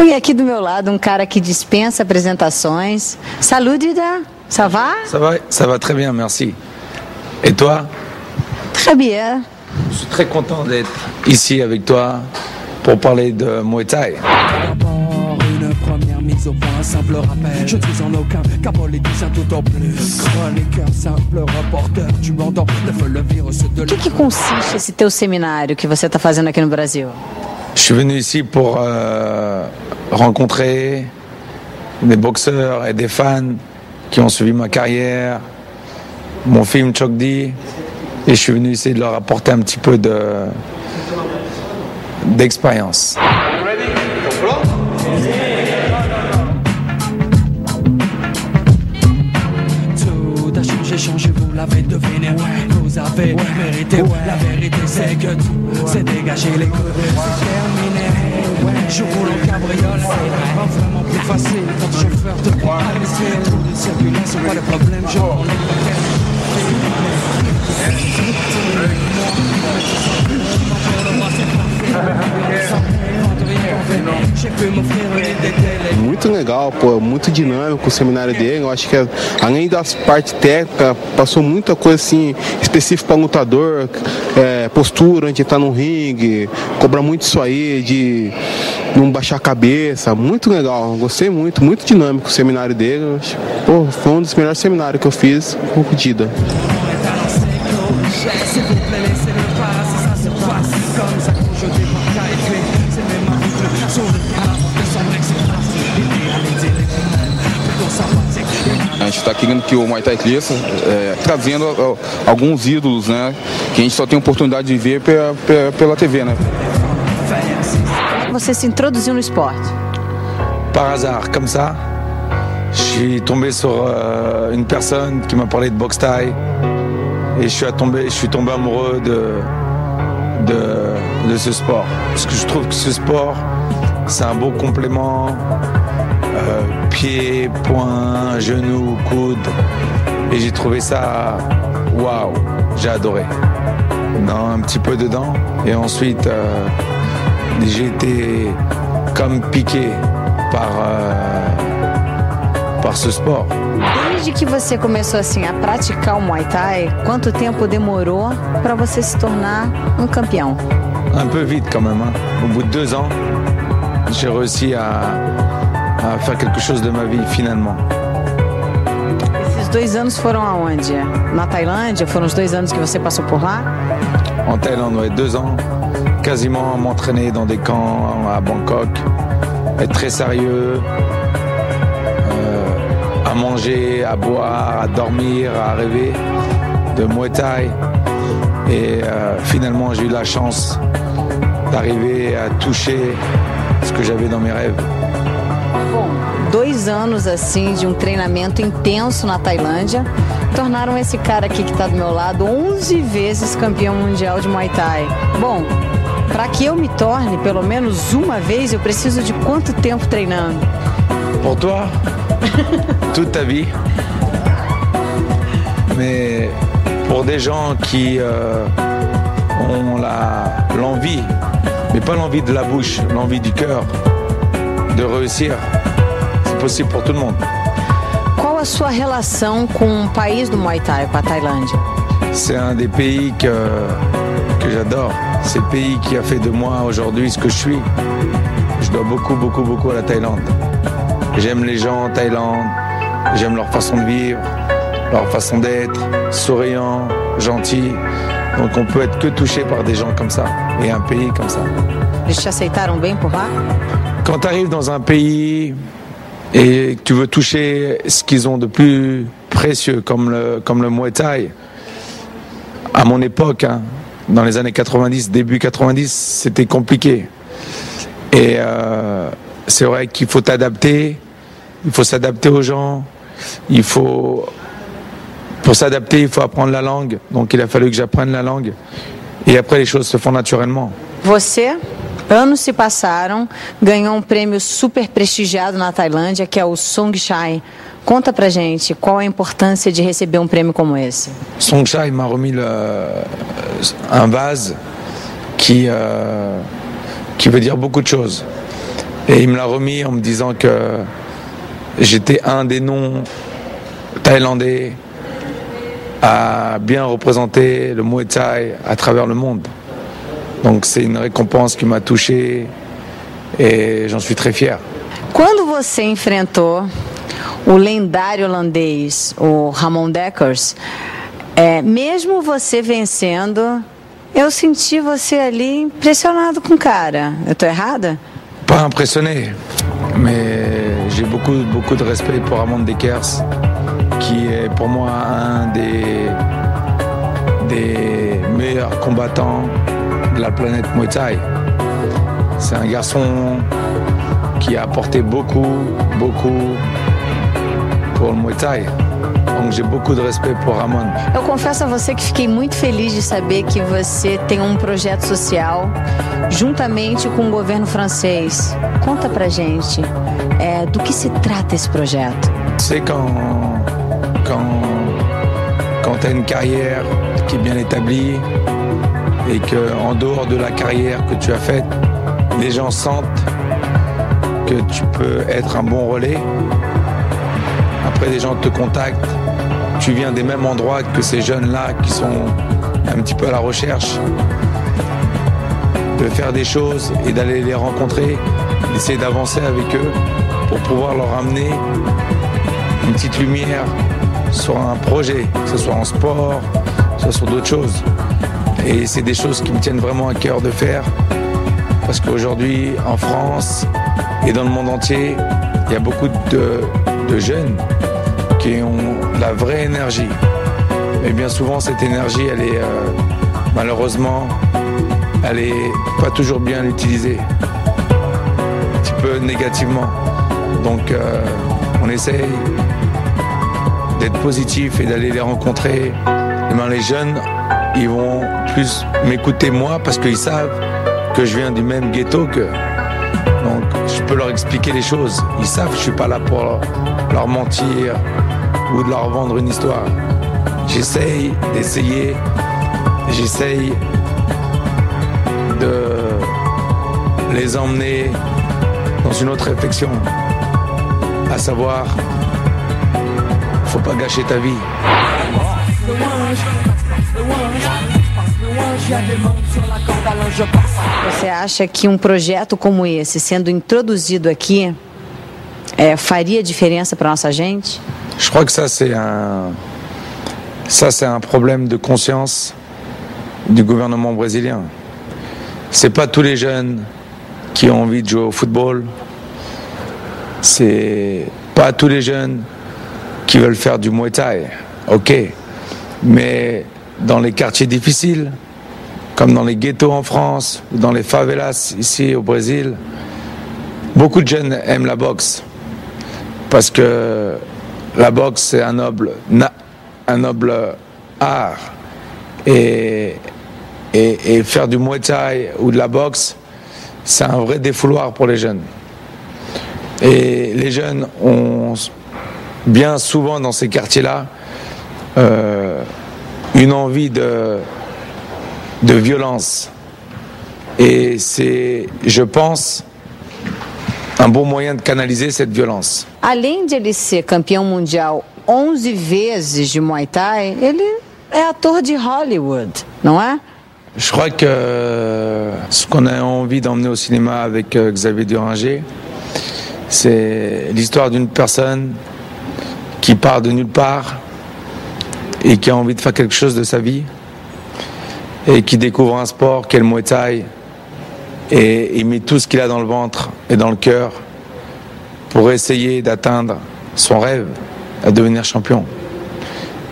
Tem aqui do meu lado um cara que dispensa apresentações. Salut, Ida. Ça va? Ça va, ça va très bien, merci. Et toi? Très bien. Je suis très content d'être ici avec toi pour parler de Muay Thai. D'abord, une première mise au point, simple rappel. Je ne suis en aucun cas politicien tout au plus. Chroniqueur, simple reporter, tu m'entends, veux le virus de O que, que consiste esse teu seminário que você está fazendo aqui no Brasil? Je suis venu ici pour euh, rencontrer des boxeurs et des fans qui ont suivi ma carrière, mon film Chokdi, et je suis venu essayer de leur apporter un petit peu de d'expérience. Tout a changé, changé, vous l'avez deviné. Ouais, vous avez mérité. La vérité, c'est que tout s'est dégagé. Les coups, c'est terminé. Je roule en cabriolet. Pas vraiment plus facile quand le chauffeur te prend à de circulation, pas de problème, je télé. Muito legal, pô, muito dinâmico o seminário dele. Eu acho que além das partes técnicas, passou muita coisa assim específica para lutador, é, postura antes de estar no ringue, cobra muito isso aí, de não baixar a cabeça. Muito legal, gostei muito, muito dinâmico o seminário dele. Pô, foi um dos melhores seminários que eu fiz com o Dida. Gente está querendo que o Muay Thai cresça, é, trazendo ó, alguns ídolos, né? Que a gente só tem oportunidade de ver pela, pela, pela TV, né? Você se introduziu no esporte. Par hasard, comme ça, je suis tombé sur euh, une personne qui m'a parlé de boxe thaï et je suis, tombé, je suis tombé amoureux de, de, de ce sport. Parce que je trouve que ce sport, c'est un beau complément. Euh, pied, poing, genou, coude. Et j'ai trouvé ça, waouh, j'ai adoré. Non, un petit peu dedans. Et ensuite, euh, j'ai été comme piqué par, euh, par ce sport. Desde que você começou assim a praticar o Muay Thai, quanto tempo demorou para você se tornar um campeão? Un peu vite quand même. hein. Au bout de deux ans, j'ai réussi à, à faire quelque chose de ma vie finalement. Esses dois anos foram aonde? Na Tailândia? Foram os dois anos que você passou por lá? En Thaïlande, ouais, deux ans, quasiment m'entraîner dans des camps à Bangkok, être très sérieux, euh, à manger, à boire, à dormir, à rêver de Muay Thai. Et euh, finalement, j'ai eu la chance d'arriver à toucher ce que j'avais dans mes rêves. Dois anos assim de um treinamento intenso na Tailândia tornaram esse cara aqui que está do meu lado 11 vezes campeão mundial de Muay Thai. Bom, para que eu me torne pelo menos uma vez, eu preciso de quanto tempo treinando? Pour toi, toute ta vie. Mais pour des gens qui euh, ont l'envie, mais pas l'envie de la bouche, l'envie du cœur, de réussir, pour tout le monde. Qual a sua relação com o país do Muay Thai, com a Tailândia? C'est un des pays que, que j'adore. C'est le pays qui a fait de moi aujourd'hui ce que je suis. Je dois beaucoup, beaucoup, beaucoup à la Thaïlande. J'aime les gens en Thaïlande. J'aime leur façon de vivre, leur façon d'être, souriant, gentil. Donc on peut être que touché par des gens comme ça et un pays comme ça. Aceitaram bem por lá? Quand tu arrives dans un pays et tu veux toucher ce qu'ils ont de plus précieux, comme le, comme le Muay à mon époque, hein, dans les années 90, début 90, c'était compliqué. Et euh, c'est vrai qu'il faut t'adapter, il faut s'adapter aux gens, il faut... Pour s'adapter, il faut apprendre la langue. Donc il a fallu que j'apprenne la langue. Et après, les choses se font naturellement. Você, anos se passaram, ganhou um prêmio super prestigiado na Tailândia, que é o Songchai. Conta pra gente qual a importância de receber um prêmio como esse. Songchai m'a remis le- un vase qui, euh, qui veut dire beaucoup de choses. Et il me l'a remis en me disant que j'étais un des noms thaïlandais à bien représenter le Muay Thai à travers le monde. Donc c'est une récompense qui m'a touché et j'en suis très fier. Quando você enfrentou o lendário holandês, o Ramon Dekkers, é, mesmo você vencendo, eu senti você ali impressionado com o cara. Eu tô errada? Pas impressionné, mais j'ai beaucoup, beaucoup de respect pour Ramon Dekkers, qui est pour moi un des, des meilleurs combattants la planète Muay Thai. C'est un garçon qui a apporté beaucoup, beaucoup pour le Muay Thai. Donc j'ai beaucoup de respect pour Ramon. Eu confesso a você que fiquei muito feliz de saber que você tem um projeto social juntamente com o governo francês. Conta pra gente é, do que se trata esse projeto. C'est quand, quand, quand tu as une carrière qui est bien établie et qu'en dehors de la carrière que tu as faite, les gens sentent que tu peux être un bon relais. Après, les gens te contactent. Tu viens des mêmes endroits que ces jeunes-là qui sont un petit peu à la recherche de faire des choses et d'aller les rencontrer, d'essayer d'avancer avec eux pour pouvoir leur amener une petite lumière sur un projet, que ce soit en sport, que ce soit sur d'autres choses. Et c'est des choses qui me tiennent vraiment à cœur de faire. Parce qu'aujourd'hui, en France et dans le monde entier, il y a beaucoup de, jeunes qui ont la vraie énergie. Mais bien souvent, cette énergie, elle est euh, malheureusement, elle est pas toujours bien utilisée. Un petit peu négativement. Donc, euh, on essaye d'être positif et d'aller les rencontrer. Les jeunes, ils vont plus m'écouter moi parce qu'ils savent que je viens du même ghetto que. Donc, je peux leur expliquer les choses. Ils savent que je suis pas là pour leur, leur mentir ou de leur vendre une histoire. J'essaye d'essayer, j'essaye de les emmener dans une autre réflexion, à savoir, faut pas gâcher ta vie. Você acha que um projeto como esse, sendo introduzido aqui, é, faria diferença para nossa gente? Je crois que ça c'est un problème de conscience du gouvernement brésilien. C'est pas tous les jeunes qui ont envie de jouer au football. C'est pas tous les jeunes qui veulent faire du Muay Thai. OK. Mais dans les quartiers difficiles, comme dans les ghettos en France ou dans les favelas ici au Brésil, beaucoup de jeunes aiment la boxe parce que la boxe c'est un noble, un noble art et, et, et faire du Muay Thai ou de la boxe, c'est un vrai défouloir pour les jeunes. Et les jeunes ont bien souvent dans ces quartiers-là euh, une envie de, de violence. Et c'est, je pense, un bon moyen de canaliser cette violence. Além de ele ser campeão mundial 11 vezes de Muay Thai, ele é ator de Hollywood, não é? Je crois que ce qu'on a envie d'emmener au cinéma avec euh, Xavier Duringer, c'est l'histoire d'une personne qui part de nulle part et qui a envie de faire quelque chose de sa vie et qui découvre un sport qu'est le Muay Thai et il met tout ce qu'il a dans le ventre et dans le cœur pour essayer d'atteindre son rêve à devenir champion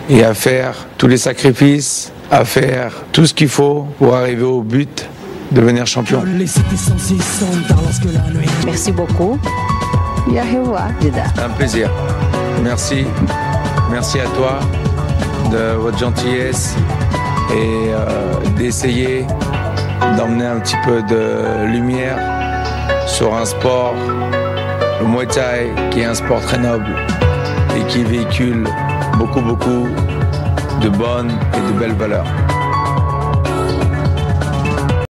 et à faire tous les sacrifices, à faire tout ce qu'il faut pour arriver au but de devenir champion. Merci beaucoup. Un plaisir. Merci. Merci à toi de votre gentillesse et euh, d'essayer d'emmener un petit peu de lumière sur un sport, le Muay Thai, qui est un sport très noble et qui véhicule beaucoup, beaucoup de bonnes et de belles valeurs.